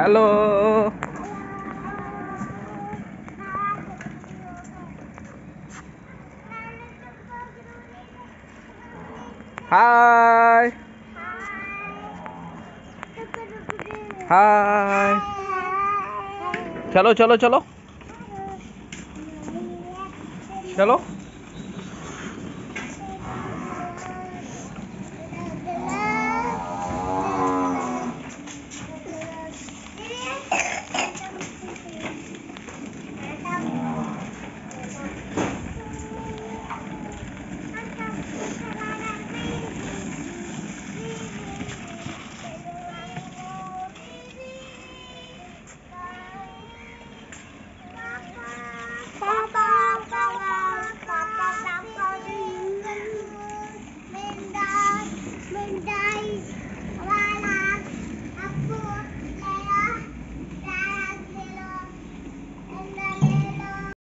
Hello. Hi. Hi. Chalo, chalo, chalo. Chalo.